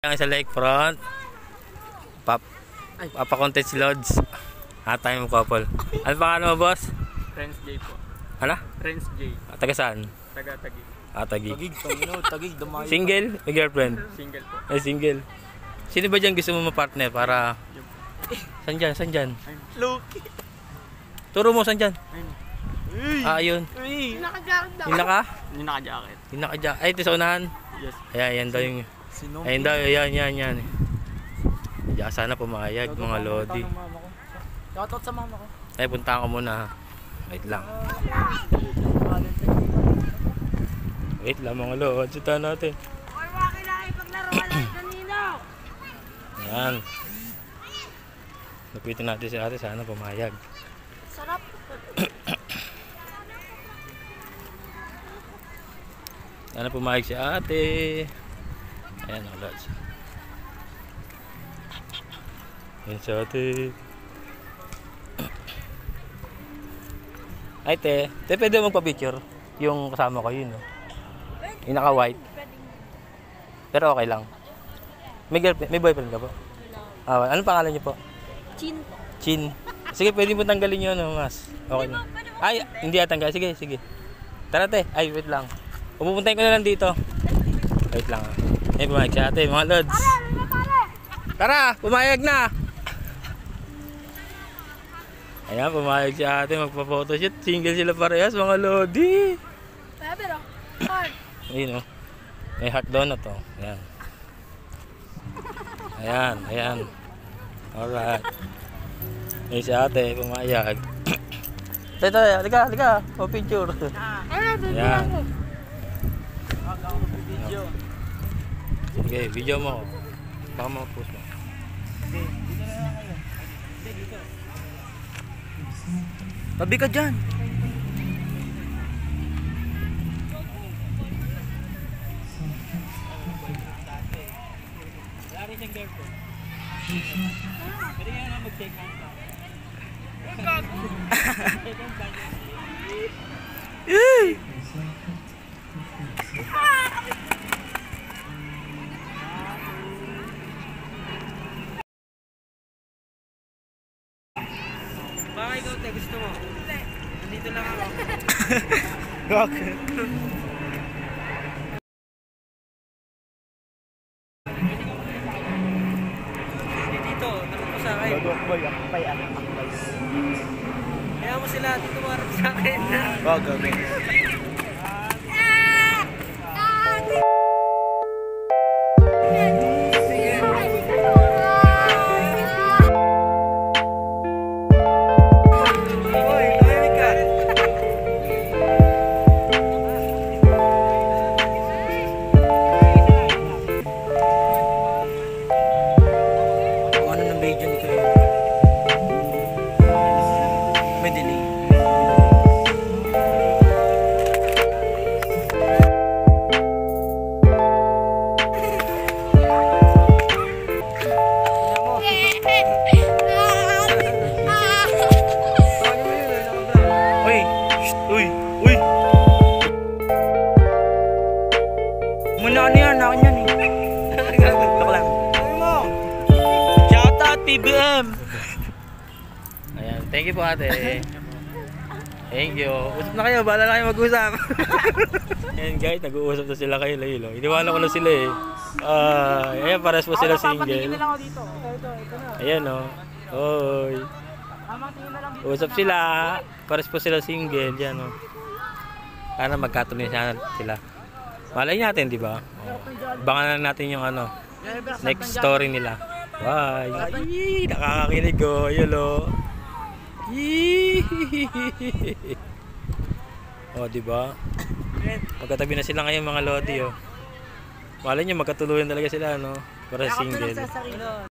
Ang sa lakefront. Pap Papa-content si Lods. At tayo mo couple. Ano pangalan mo, boss? Friends J po. Ano? Friends J. Ah, Taga saan? Taga-tagi. Ah, Tagig. Tagig, tangino, tagig, damayo. Single? May girlfriend? Single po. Ay, single. Sino ba dyan gusto mo mapartner para... San dyan? San dyan? Loki. Turo mo, san dyan? Ayun. Ah, ayun. Uy. Yung naka? Yung naka-jacket. Yung naka dyan. Ay, ito sa unahan. Yes. Ayan, yan daw yung... Sino? Ayun daw, yan, yan, yan. Diyan sana pumayag, mga lodi. Shoutout sa mama ko. Ay, punta ko muna. Wait lang. Wait lang mga lodi. Sita natin. Ipaglaro ka lang kanino. Yan. Lapitin natin si ate. Sana pumayag. Sarap. Sana pumayag si ate. Ayan mga lods. Ayan si ate. Ay te. Te, pwede magpa-picture. Yung kasama ko yun. No? Yung naka-white. Pero okay lang. May girlfriend, may boyfriend ka po? Ah, anong pangalan niyo po? Chin po. Chin. Sige, pwede mo tanggalin yun, no, mas. Okay na. Ay, hindi atanggal. Sige, sige. Tara, te. Ay, wait lang. Pupuntahin ko na lang dito. Wait lang. ah. Eh, pumayag si ate, mga lods. Tara, pumayag na. Ayan, pumayag si ate, magpa-photoshoot. Single sila parehas, mga lodi. Pero, hard. Ayun, oh. May heart donut, oh. Ayan. Ayan, ayan. Alright. Ayun si ate, pumayag. Teka, teka, halika, halika. O picture. Ano, bibili Yan. ako. Video. Sige, video mo. Baka ma-post mo. Tabi ka dyan. Baka ikaw, te, gusto mo? Nandito lang ako. Hindi dito, mo sa akin. Boy, akpay, akpay. Kaya mo sila dito marap sa akin. Wag. PBM! Ayan, thank you po ate. Thank you. Usap na kayo, bahala na kayo mag-usap. Ayan guys, nag-uusap na sila kayo Laylo. Iniwanan ko na sila eh. Ah, ayan, pares po sila single. ako dito. Ito, ito, ito na. Ayan oh. Na lang dito. Usap sila. Pares po sila single. Yan oh. Sana magkatuloy sana sila. Malay natin, di ba? Oh. Bangan na natin yung ano, next story nila. Bye. Ay, nakakakilig oh. Yun oh. Yee! Oh, di ba? Magkatabi na sila ngayon mga lodi oh. Malay nyo magkatuluyan talaga sila no. Para single.